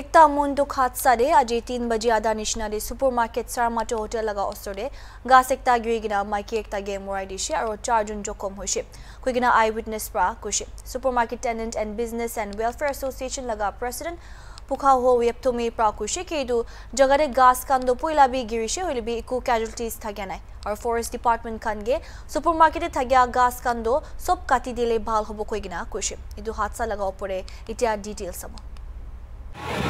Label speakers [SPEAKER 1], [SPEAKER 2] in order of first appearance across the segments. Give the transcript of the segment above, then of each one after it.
[SPEAKER 1] একটা মন্দুক হাদসাৰে আজি তিন বাজি আদা নিশনাৰে সুপাৰ মাৰ্কেট সাৰমাটো হোটেল লগা অস্ত্ৰে গাছ একটা গিৰিগিনা মাইকী একটা গে মৰাই দিছে আৰু চাৰজন জখম হৈছে কুইগিনা আই উইটনেছ পৰা কৈছে super market tenant and business and welfare association লগা প্ৰেচিডেণ্ট পুখা হো ৱেপথমি পৰা কৈছে কি এইটো জগাতে গাছ কান্দো পইলাবি গিৰিছে হ'লেবি একো কেজুৱেলিটিজ থাকে নাই আৰু ফৰেষ্ট ডিপাৰ্টমেণ্ট খানগে ছুপাৰ মাৰ্কেটে থাকা গাছ কান্দো চব কাটি দিলে ভাল হ'ব কৈ কিনা কৈছে এইটো হাদছা লগা ওপৰে এতিয়া ডিটেইলছ চাব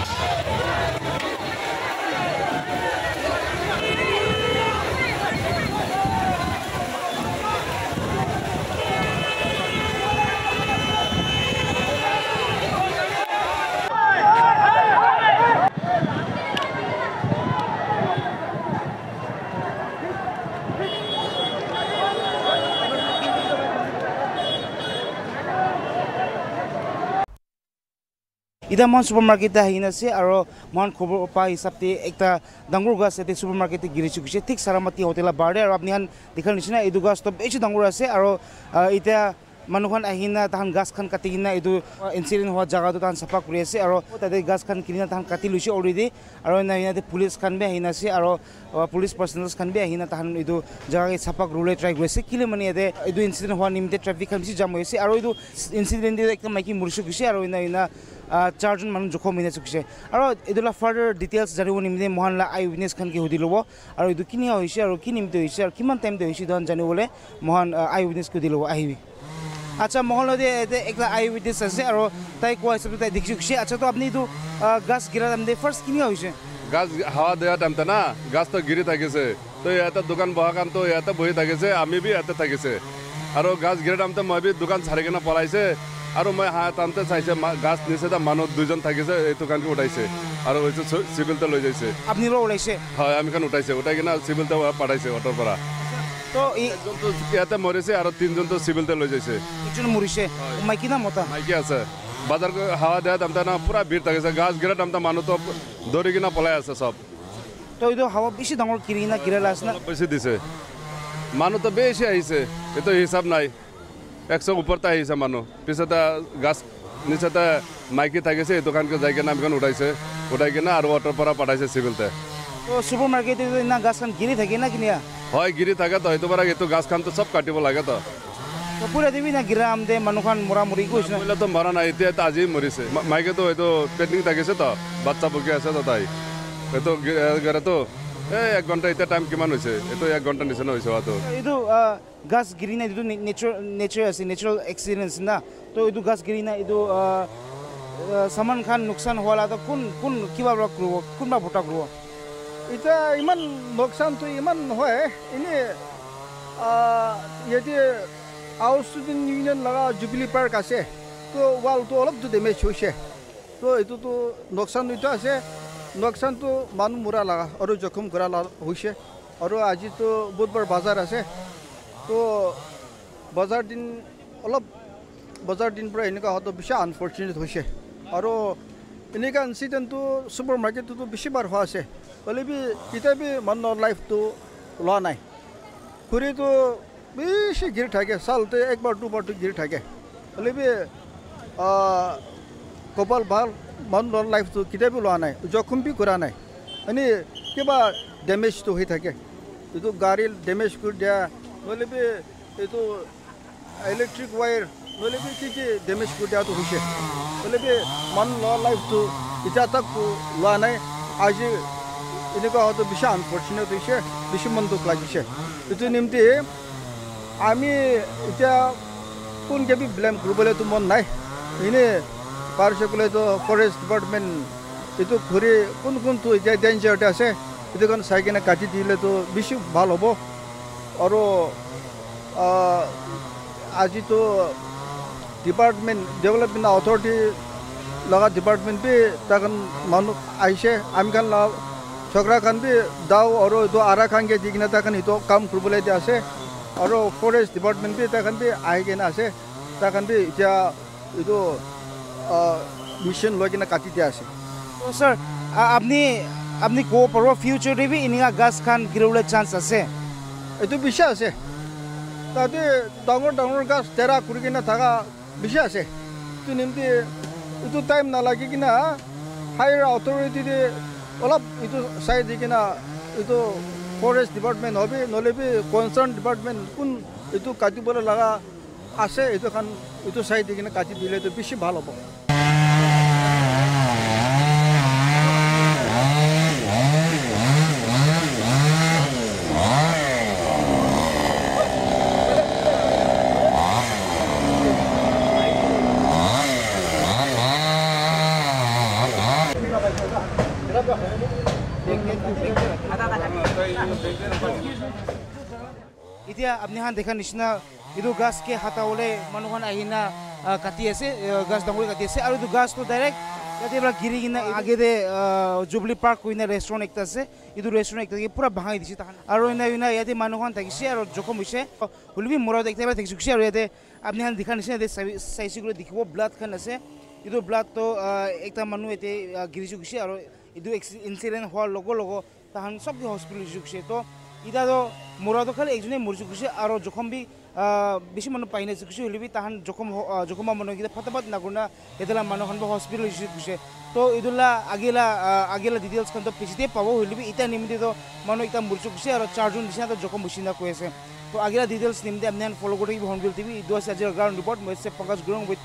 [SPEAKER 2] মহান সুপার মার্কেটে আহিন আছে আর মহান খবর পা হিসাবে একটা ডাঙর গাছ সুপার মার্কেটে গিরি চুকিছে ঠিক সারামাতি হোটেলা বাড়ে আর আপনি হান দেখার নিচিনা এই গাছ তো বেশি ডাঙর আছে আর এটা মানুহখন আহিনা তাহান গাছ খান কাটি কিনা এইটো ইনচিডেণ্ট হোৱা জেগাটো তাহান চাফা কৰি আছে আৰু তাতে গাছ খান কিনি তাহান কাটি লৈছে অলৰেডি আৰু ইয়াতে পুলিচ খান বি আহিনা আছে আৰু পুলিচ পাৰ্চনেলছ খান বি আহিনা তাহান এইটো জেগাকে চাফা কৰিবলৈ ট্ৰাই কৰি আছে কেলে মানে ইয়াতে এইটো ইনচিডেণ্ট হোৱা নিমিত্তে ট্ৰেফিক খান বেছি জাম হৈ আছে আৰু এইটো ইনচিডেণ্ট একদম মাইকী মৰিছে গৈছে আৰু ইনা চাৰিজন মানুহ জখম হৈ চুকিছে আৰু এইটোলা ফাৰ্ডাৰ ডিটেইলছ জানিব নিমিত্তে মহানলা আই উইটনেছ খানকে সুধি ল'ব। আৰু এইটো কিনিয়া হৈছে আৰু কি নিমিত্তে হৈছে আৰু কিমান টাইমতে হৈছে তাহান জানিবলৈ মহান আই উইটনেছকে সুধি ল'ব। আহিবি। আচ্ছা মহলদে একটা আই উইটনেস আছে আর তাই কোয়া হিসাবে তাই দেখছি খুশি আচ্ছা তো আপনি তো গাছ দাম দিয়ে ফার্স্ট কিনিয়া হয়েছে
[SPEAKER 3] গাছ হাওয়া দেওয়া টাইমতে না গাছ তো গিরি থাকিছে। তো ইয়াতে দোকান বহা কাম তো ইয়াতে বহি থাকিছে আমি বি ইয়াতে থাকিছে। আৰু গাছ গিৰা টাইমতে মই বি দোকান চাৰি কিনে পলাইছে। আৰু মই টানতে চাইছে গাছ নিচে মানুহ দুজন থাকিছে এই দোকানকে উঠাইছে আৰু হৈছে চিভিলতে লৈ যাইছে।
[SPEAKER 2] আপনি ওলাইছে
[SPEAKER 3] হয় আমি খান উঠাইছে উঠাই কিনে চিভিলতে পাঠাইছে অটোৰ পৰা।
[SPEAKER 2] তো
[SPEAKER 3] ইয়াতে মৰিছে আৰু তিনিজনটো চিভিলতে লৈ যাইছে।
[SPEAKER 2] মৰিছে মাইকি না মতা?
[SPEAKER 3] মাইকী আছে। বাজাৰ হাৱা দিয়া টাইমতে না পুৰা ভিৰ থাকিছে। গাছ গিৰা টাইমতে মানুহটো দৌৰি কিনে পলাই আছে চব।
[SPEAKER 2] তো এইটো না লাস না?
[SPEAKER 3] বেছি দিছে। মানুহ তো বেছি আহিছে। এইটো হিচাপ নাই। একশ ওপৰতে আহিছে মানুহ। পিছতে গাছ নিচেতে মাইকী থাকিছে এই দোকানকে যাই কিনে আমিখন উঠাইছে। উঠাই কিনে আৰু অটোৰ পৰা পঠাইছে চিভিলতে।
[SPEAKER 2] তো না খান গিৰি থাকে না কিনিয়া?
[SPEAKER 3] হয় গিৰি থাকে তো সেইটো পৰা এইটো গাছ খানটো চব কাটিব লাগে তো।
[SPEAKER 2] তো পুৰা দিবি না গিৰা আম দে গৈছে
[SPEAKER 3] মৰা নাই এতিয়া তো আজি মৰিছে। মা- মাইকেতো এইটো পেণ্ডিং থাকিছে তো বাচ্চা বকি আছে তো তাই। এইটো গেৰেতো এই এক ঘণ্টা এতিয়া টাইম কিমান হৈছে? এইটো এক ঘণ্টা নিচিনা হৈছে হোৱাটো।
[SPEAKER 2] এইটো গাছ গিরি না এইটো নেচার নেচার আছে নেচারাল এক্সিডেন্স না। তো এইটো গাছ গিরি না এইটো সামান খান নুকসান হওয়া তো কোন কোন কিবা করব কোনবা ভোটা করব
[SPEAKER 4] এতিয়া ইমান লোকচানটো ইমান নহয় এনেই ইয়াতে আউট ষ্টুডেণ্ট ইউনিয়ন লগা জুবিলি পাৰ্ক আছে। তো ৱালটো অলপতো ডেমেজ হৈছে। তো এইটোতো লোকচান এইটো আছে। লোকচানটো মানুহ মৰা লগা আৰু জখম কৰা হৈছে। আৰু আজিতো বুধবাৰ বজাৰ আছে। তো বজাৰ দিন অলপ বজাৰ দিন পৰা এনেকুৱা হোৱাটো বেছি আনফৰ্চুনেট হৈছে। আৰু এনেকুৱা ইনচিডেণ্টটো ছুপাৰ মাৰ্কেটটোতো বেছিবাৰ হোৱা আছে। হ'লে বি কেতিয়াবি মানুহৰ লাইফটো লোৱা নাই। খুৰীটো বেছি গিৰি থাকে চালতে একবাৰ দুবাৰটো গিৰি থাকে। হ'লে বি কপাল ভাল মানুহৰ লাইফটো কেতিয়াবি লোৱা নাই জখম বি কৰা নাই। এনেই কিবা ডেমেজটো হৈ থাকে। এইটো গাড়ী ডেমেজ কৰি দিয়া নহ'লে বি এইটো ইলেক্ট্ৰিক ৱায়াৰ নহ'লে বি কি কি ডেমেজ কৰি দিয়াটো হৈছে। নহ'লে বি মানুহৰ লাইফটো এতিয়া তাকতো লোৱা নাই। আজি এনেকুৱা হয়তো বেছি আনফৰ্চুনেট হৈছে বেছি মন দুখ লাগিছে। এইটো নিমতে আমি এতিয়া কোন কেবি ব্লেম কৰিবলৈতো মন নাই। এনেই পাৰিছে বোলেতো ফৰেষ্ট ডিপাৰ্টমেণ্ট এইটো ঘূৰি কোন কোনটো এতিয়া ডেঞ্জাৰতে আছে এইটো কাৰণে চাই কিনে কাটি দিলেতো বেছি ভাল হ'ব। আৰু আজিতো ডিপাৰ্টমেণ্ট ডেভেলপমেণ্ট অথৰিটি লগা ডিপাৰ্টমেণ্ট বি তাখন মানুহ আহিছে আমি খান চকৰা খান বি দাও আৰু এইটো আৰা খানকে দি কিনে তাখন এইটো কাম কৰিবলৈ দিয়া আছে। আৰু ফৰেষ্ট ডিপাৰ্টমেণ্ট বি তাখন বি আহি কিনে আছে তাখন বি এতিয়া এইটো মিছন লৈ কিনে কাটি দিয়া আছে
[SPEAKER 2] স্যাৰ আপনি আপনি ক'ব পাৰিব ফিউচাৰতে বি এনেকুৱা গাছ খান গিৰিবলৈ চান্স আছে?
[SPEAKER 4] এইটো বেছি আছে। তাতে ডাঙৰ ডাঙৰ গাছ তেৰা কৰি কিনে থকা বেছি আছে। এইটো নিমতি এইটো টাইম নালাগে কিনা হায়াৰ অথৰিটিৰে অলপ এইটো চাই দি কিনা এইটো ফৰেষ্ট ডিপাৰ্টমেণ্ট হবে নহ'লে বি কনচাৰ্ণ ডিপাৰ্টমেণ্ট কোন এইটো কাটিবলৈ লগা আছে এইটো খান এইটো চাই দি কিনে কাটি দিলেতো বেছি ভাল হ'ব।
[SPEAKER 2] এতিয়া আপুনি হান দেখা নিচিনা এইটো গাছকে হাতাবলৈ মানুহখন আহি না আহ, কাটি আছে আহ, গাছ ডাঙৰ কাটি আছে আৰু এইটো গাছটো ডাইৰেক্ট ইয়াতে পৰা গিৰি কিনে আগেৰে জুবলি পাৰ্ক কৰিনে ৰেষ্টুৰেণ্ট একটা আছে এইটো ৰেষ্টুৰেণ্ট একটা পূৰা ভাঙাই দিছে তাহান আৰু এনে এনে ইয়াতে মানুহখন থাকিছে আৰু জখম হৈছে হ'লেবি মূৰত একটা পৰা থাকিছে আৰু ইয়াতে আপুনি হান দেখা নিচিনা ইয়াতে চাই- চাইছে গ'লে দেখিব ব্লাড খান আছে এইটো ব্লাডটো একটা মানুহ ইয়াতে আহ, গিৰিছে গৈছে আৰু এইটো ইনচিডেণ্ট হোৱাৰ লগে লগে তাহান চবকে হস্পিটেল গৈছে তো ইতাতো মৰাটো খালি একজনে মৰিছে গৈছে আৰু জখম বি বেছি মানুহ পাই নাই গৈছে হ'লে বি তাহান জখম জখমা মানুহকেইটা ফটাফট নাগুনা এতিয়ালা মানুহখন হস্পিটেল গৈছে গৈছে তো ইদুলা আগেলা আগেলা ডিটেইলছখন তো পিছতে পাব হ'লে বি এতিয়া নিমিত্তে তো মানুহ এতিয়া মৰিছে গৈছে আৰু চাৰজন নিচিনা তো জখম হৈছে না কৈ আছে। তো আগেলা ডিটেইলছ নিমিত্তে আপুনি ফ'ল' কৰি থাকিব হৰ্ণবিল টিভি ইটো আছে আজিৰ গ্ৰাউণ্ড ৰিপৰ্ট মই পংকজ গুৰুং উইথ